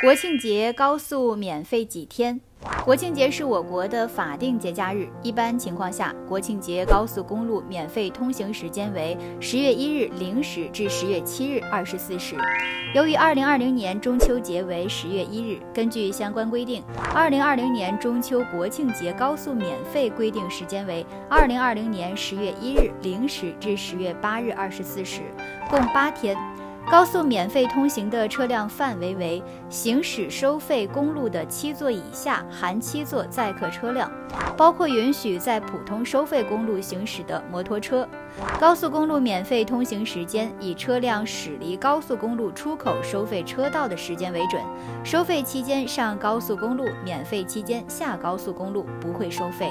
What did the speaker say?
国庆节高速免费几天？国庆节是我国的法定节假日，一般情况下，国庆节高速公路免费通行时间为十月一日零时至十月七日二十四时。由于二零二零年中秋节为十月一日，根据相关规定，二零二零年中秋国庆节高速免费规定时间为二零二零年十月一日零时至十月八日二十四时，共八天。高速免费通行的车辆范围为行驶收费公路的七座以下含七座载客车辆，包括允许在普通收费公路行驶的摩托车。高速公路免费通行时间以车辆驶离高速公路出口收费车道的时间为准，收费期间上高速公路，免费期间下高速公路不会收费。